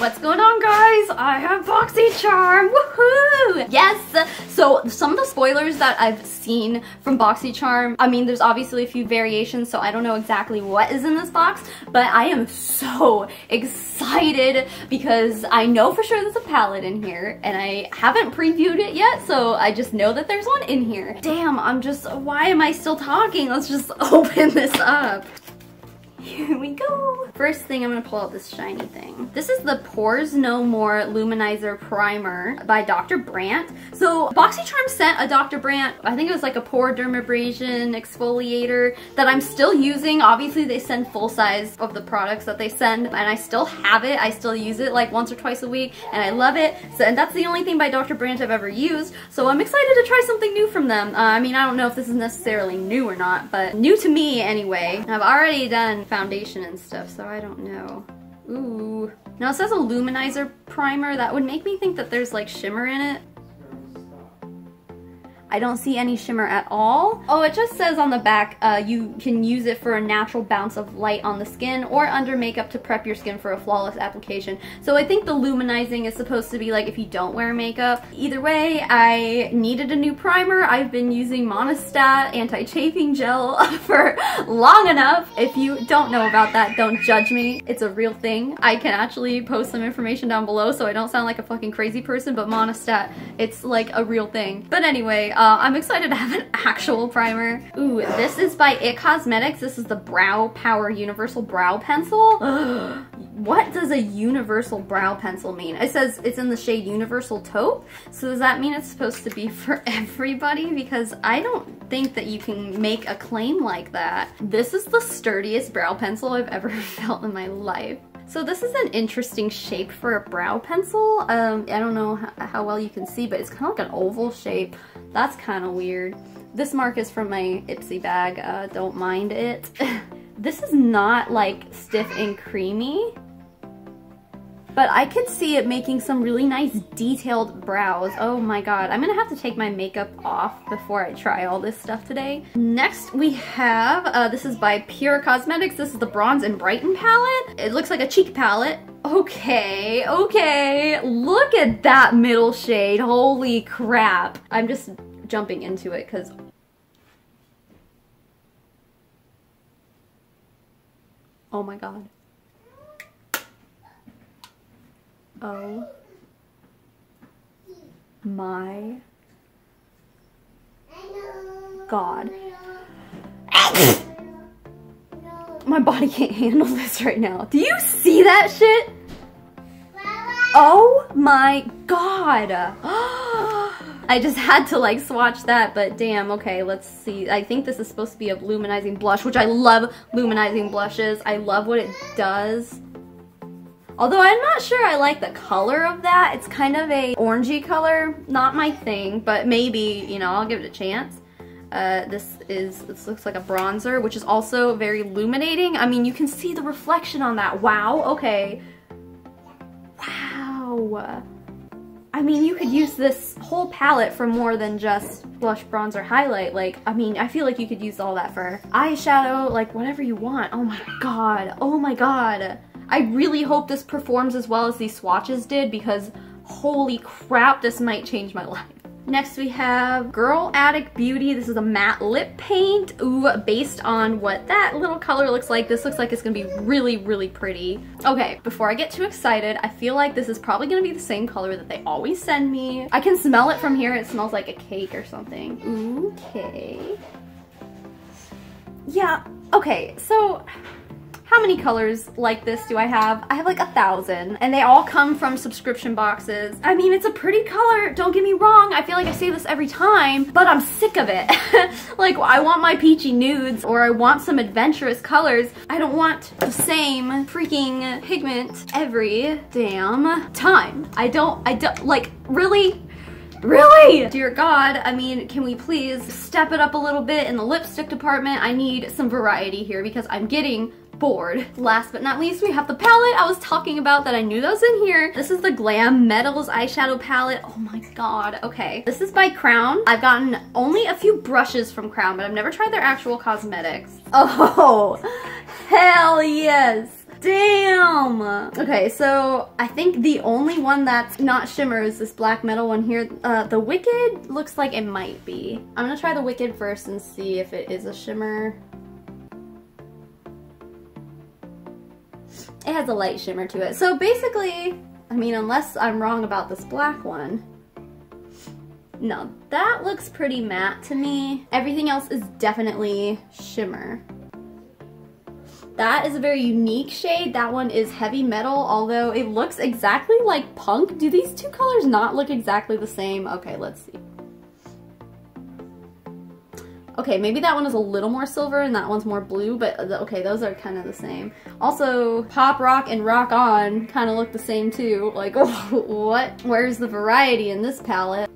What's going on guys? I have BoxyCharm, woohoo! Yes! So some of the spoilers that I've seen from BoxyCharm, I mean there's obviously a few variations so I don't know exactly what is in this box, but I am so excited because I know for sure there's a palette in here and I haven't previewed it yet so I just know that there's one in here. Damn, I'm just, why am I still talking? Let's just open this up. Here we go. First thing, I'm gonna pull out this shiny thing. This is the Pores No More Luminizer Primer by Dr. Brandt. So BoxyCharm sent a Dr. Brandt, I think it was like a pore dermabrasion exfoliator that I'm still using. Obviously they send full size of the products that they send and I still have it. I still use it like once or twice a week and I love it. So, and that's the only thing by Dr. Brandt I've ever used. So I'm excited to try something new from them. Uh, I mean, I don't know if this is necessarily new or not, but new to me anyway. I've already done foundation and stuff, so I don't know. Ooh. Now it says a luminizer primer. That would make me think that there's like shimmer in it. I don't see any shimmer at all. Oh, it just says on the back uh, you can use it for a natural bounce of light on the skin or under makeup to prep your skin for a flawless application. So I think the luminizing is supposed to be like if you don't wear makeup. Either way, I needed a new primer. I've been using Monistat anti-chafing gel for long enough. If you don't know about that, don't judge me. It's a real thing. I can actually post some information down below so I don't sound like a fucking crazy person, but Monistat, it's like a real thing. But anyway, uh, I'm excited to have an actual primer. Ooh, this is by IT Cosmetics. This is the Brow Power Universal Brow Pencil. what does a universal brow pencil mean? It says it's in the shade Universal Taupe. So does that mean it's supposed to be for everybody? Because I don't think that you can make a claim like that. This is the sturdiest brow pencil I've ever felt in my life. So this is an interesting shape for a brow pencil. Um, I don't know how well you can see, but it's kind of like an oval shape. That's kind of weird. This mark is from my Ipsy bag. Uh, don't mind it. this is not like stiff and creamy but I could see it making some really nice detailed brows. Oh my god, I'm gonna have to take my makeup off before I try all this stuff today. Next we have, uh, this is by PUR Cosmetics. This is the Bronze and Brighten palette. It looks like a cheek palette. Okay, okay, look at that middle shade, holy crap. I'm just jumping into it because Oh my god. Oh my god. my body can't handle this right now. Do you see that shit? Oh my god. I just had to like swatch that, but damn, okay, let's see. I think this is supposed to be a luminizing blush, which I love luminizing blushes. I love what it does. Although I'm not sure I like the color of that. It's kind of a orangey color. Not my thing, but maybe, you know, I'll give it a chance. Uh, this is, this looks like a bronzer, which is also very illuminating. I mean, you can see the reflection on that. Wow, okay. Wow. I mean, you could use this whole palette for more than just blush, bronzer, highlight. Like, I mean, I feel like you could use all that for eyeshadow, like whatever you want. Oh my god. Oh my god. I really hope this performs as well as these swatches did because holy crap, this might change my life. Next we have Girlactik Beauty. This is a matte lip paint. Ooh, based on what that little color looks like. This looks like it's gonna be really, really pretty. Okay, before I get too excited, I feel like this is probably gonna be the same color that they always send me. I can smell it from here. It smells like a cake or something. Okay. Yeah, okay, so how many colors like this do I have? I have like a thousand and they all come from subscription boxes. I mean, it's a pretty color, don't get me wrong. I feel like I say this every time, but I'm sick of it. like I want my peachy nudes or I want some adventurous colors. I don't want the same freaking pigment every damn time. I don't, I don't, like really? Really? Dear God, I mean, can we please step it up a little bit in the lipstick department? I need some variety here because I'm getting bored. Last but not least, we have the palette I was talking about that I knew that was in here. This is the Glam Metals eyeshadow palette. Oh my god. Okay. This is by Crown. I've gotten only a few brushes from Crown, but I've never tried their actual cosmetics. Oh, hell yes. Damn! Okay, so I think the only one that's not shimmer is this black metal one here. Uh, the Wicked looks like it might be. I'm gonna try the Wicked first and see if it is a shimmer. It has a light shimmer to it. So basically, I mean, unless I'm wrong about this black one, no, that looks pretty matte to me. Everything else is definitely shimmer. That is a very unique shade. That one is heavy metal, although it looks exactly like punk. Do these two colors not look exactly the same? Okay, let's see. Okay, maybe that one is a little more silver and that one's more blue, but okay, those are kind of the same. Also, Pop Rock and Rock On kind of look the same too. Like, what? Where's the variety in this palette?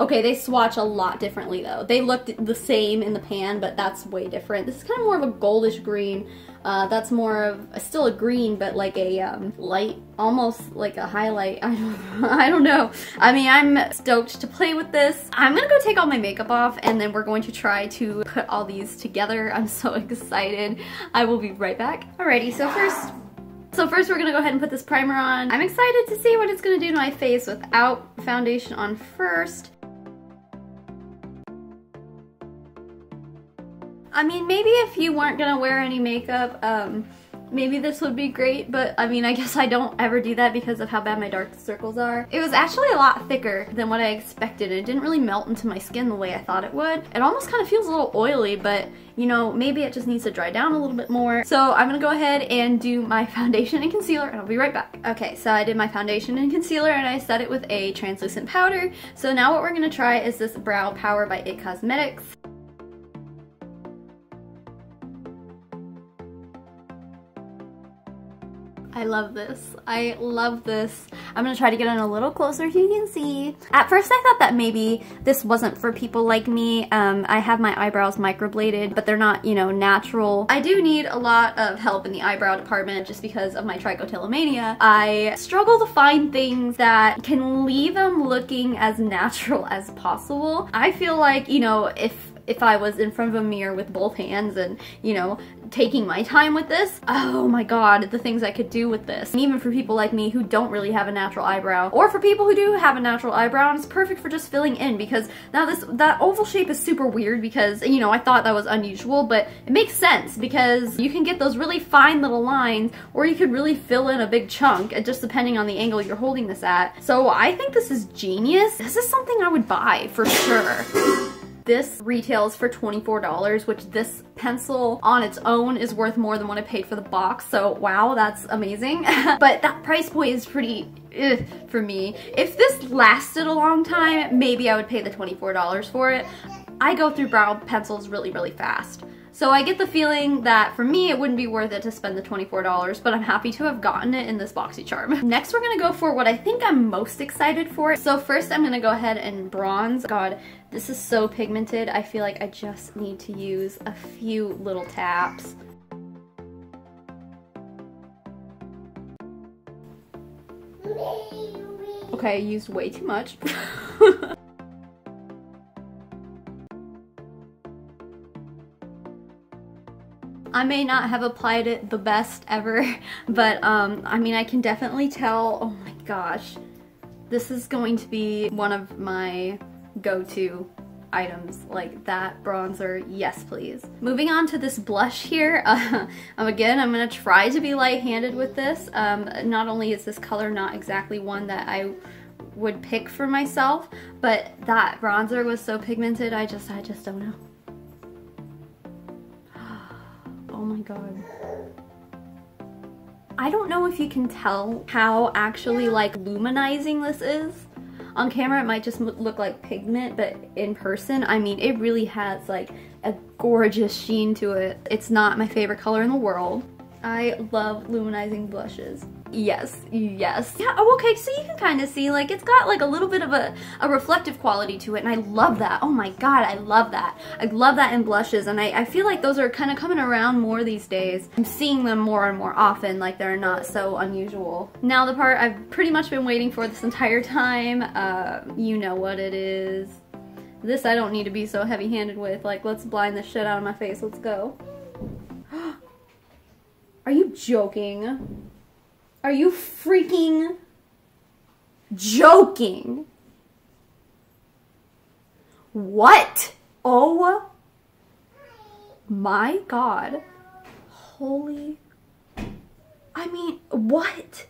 Okay, they swatch a lot differently though. They looked the same in the pan, but that's way different. This is kind of more of a goldish green. Uh, that's more of still a green, but like a um, light, almost like a highlight. I don't, I don't know. I mean, I'm stoked to play with this. I'm gonna go take all my makeup off and then we're going to try to put all these together. I'm so excited. I will be right back. Alrighty, so first so first we're gonna go ahead and put this primer on. I'm excited to see what it's gonna do to my face without foundation on first. I mean, maybe if you weren't gonna wear any makeup, um, maybe this would be great, but I mean, I guess I don't ever do that because of how bad my dark circles are. It was actually a lot thicker than what I expected. It didn't really melt into my skin the way I thought it would. It almost kind of feels a little oily, but you know, maybe it just needs to dry down a little bit more. So I'm gonna go ahead and do my foundation and concealer and I'll be right back. Okay, so I did my foundation and concealer and I set it with a translucent powder. So now what we're gonna try is this Brow Power by IT Cosmetics. I love this. I love this. I'm gonna try to get in a little closer so you can see. At first I thought that maybe this wasn't for people like me. Um, I have my eyebrows microbladed, but they're not, you know, natural. I do need a lot of help in the eyebrow department just because of my trichotillomania. I struggle to find things that can leave them looking as natural as possible. I feel like, you know, if if I was in front of a mirror with both hands and, you know, taking my time with this, oh my god, the things I could do with this. And even for people like me who don't really have a natural eyebrow, or for people who do have a natural eyebrow, and it's perfect for just filling in because now this, that oval shape is super weird because, you know, I thought that was unusual, but it makes sense because you can get those really fine little lines, or you could really fill in a big chunk, uh, just depending on the angle you're holding this at. So I think this is genius. This is something I would buy for sure. This retails for $24, which this pencil on its own is worth more than what I paid for the box. So wow, that's amazing. but that price point is pretty ugh, for me. If this lasted a long time, maybe I would pay the $24 for it. I go through brow pencils really, really fast. So I get the feeling that for me, it wouldn't be worth it to spend the $24, but I'm happy to have gotten it in this BoxyCharm. Next, we're gonna go for what I think I'm most excited for. So first, I'm gonna go ahead and bronze. God, this is so pigmented. I feel like I just need to use a few little taps. Okay, I used way too much. I may not have applied it the best ever, but um, I mean, I can definitely tell, oh my gosh, this is going to be one of my go-to items like that bronzer. Yes please. Moving on to this blush here uh, again I'm gonna try to be light-handed with this. Um, not only is this color not exactly one that I would pick for myself but that bronzer was so pigmented I just I just don't know Oh my god. I don't know if you can tell how actually like luminizing this is. On camera it might just look like pigment, but in person, I mean, it really has like a gorgeous sheen to it. It's not my favorite color in the world. I love luminizing blushes. Yes, yes. Yeah, oh, okay, so you can kind of see, like, it's got, like, a little bit of a, a reflective quality to it, and I love that. Oh my god, I love that. I love that in blushes, and I, I feel like those are kind of coming around more these days. I'm seeing them more and more often, like, they're not so unusual. Now, the part I've pretty much been waiting for this entire time, uh, you know what it is. This I don't need to be so heavy-handed with. Like, let's blind the shit out of my face. Let's go. Are you joking? Are you freaking joking? What? Oh my god. Holy. I mean, what?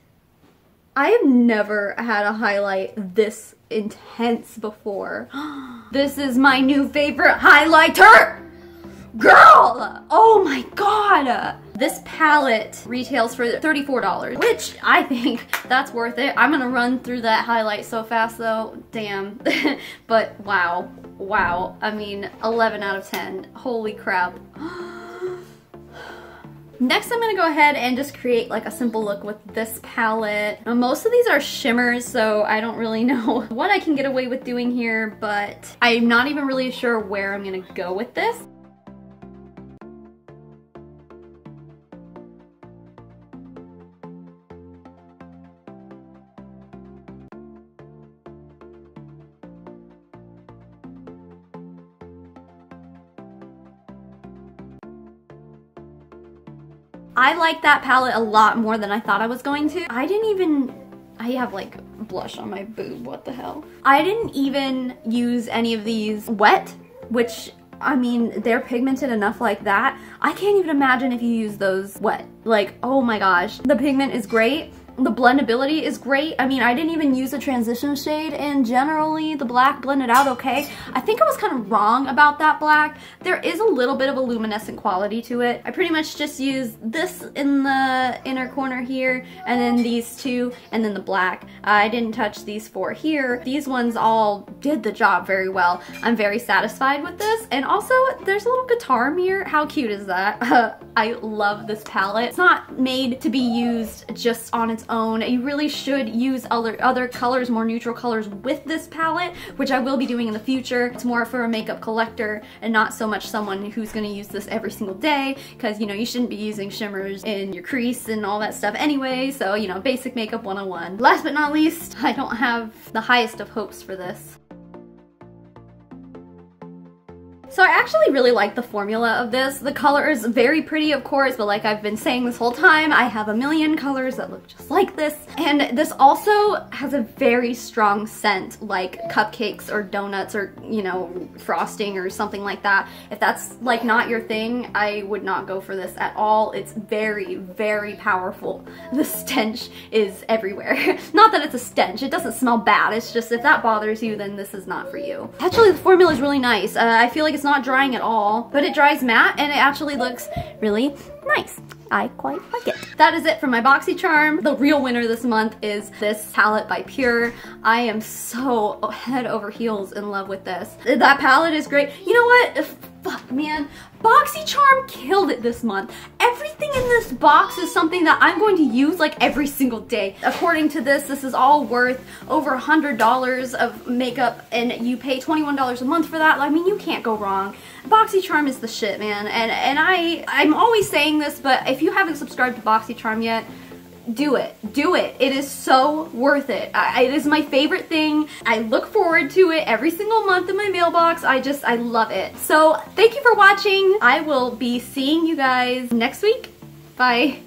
I have never had a highlight this intense before. this is my new favorite highlighter! Girl! Oh my god! This palette retails for $34, which I think that's worth it. I'm gonna run through that highlight so fast though, damn. but wow, wow. I mean, 11 out of 10. Holy crap. Next, I'm gonna go ahead and just create like a simple look with this palette. Now, most of these are shimmers, so I don't really know what I can get away with doing here, but I'm not even really sure where I'm gonna go with this. I like that palette a lot more than I thought I was going to. I didn't even, I have like blush on my boob, what the hell. I didn't even use any of these wet, which I mean, they're pigmented enough like that. I can't even imagine if you use those wet. Like, oh my gosh. The pigment is great. The blendability is great. I mean, I didn't even use a transition shade and generally the black blended out okay. I think I was kind of wrong about that black. There is a little bit of a luminescent quality to it. I pretty much just used this in the inner corner here and then these two and then the black. I didn't touch these four here. These ones all did the job very well. I'm very satisfied with this and also there's a little guitar mirror. How cute is that? I love this palette. It's not made to be used just on its own. You really should use other, other colors, more neutral colors with this palette, which I will be doing in the future. It's more for a makeup collector and not so much someone who's gonna use this every single day because, you know, you shouldn't be using shimmers in your crease and all that stuff anyway. So, you know, basic makeup 101. Last but not least, I don't have the highest of hopes for this. So I actually really like the formula of this. The color is very pretty, of course, but like I've been saying this whole time, I have a million colors that look just like this. And this also has a very strong scent, like cupcakes or donuts or, you know, frosting or something like that. If that's like not your thing, I would not go for this at all. It's very, very powerful. The stench is everywhere. not that it's a stench, it doesn't smell bad. It's just if that bothers you, then this is not for you. Actually, the formula is really nice. Uh, I feel like it's not drying at all, but it dries matte and it actually looks really nice. I quite like it. That is it for my BoxyCharm. The real winner this month is this palette by PUR. I am so head over heels in love with this. That palette is great. You know what? Fuck, man. BoxyCharm killed it this month. Everything in this box is something that I'm going to use like every single day. According to this, this is all worth over a $100 of makeup and you pay $21 a month for that. I mean, you can't go wrong. BoxyCharm is the shit, man. And, and I, I'm always saying this, but if you haven't subscribed to BoxyCharm yet, do it. Do it. It is so worth it. I, it is my favorite thing. I look forward to it every single month in my mailbox. I just, I love it. So thank you for watching. I will be seeing you guys next week. Bye.